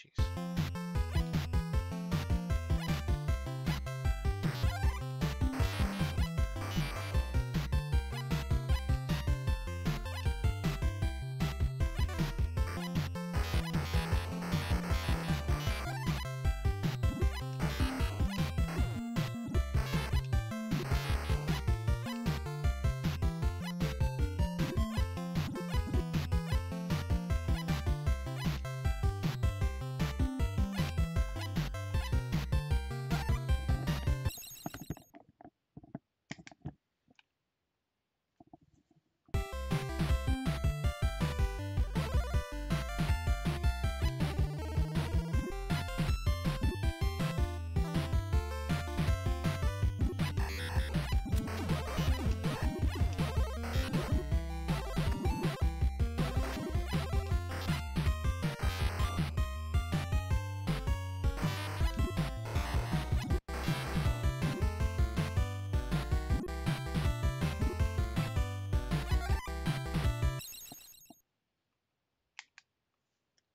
Jeez.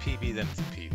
PB, then it's a PB.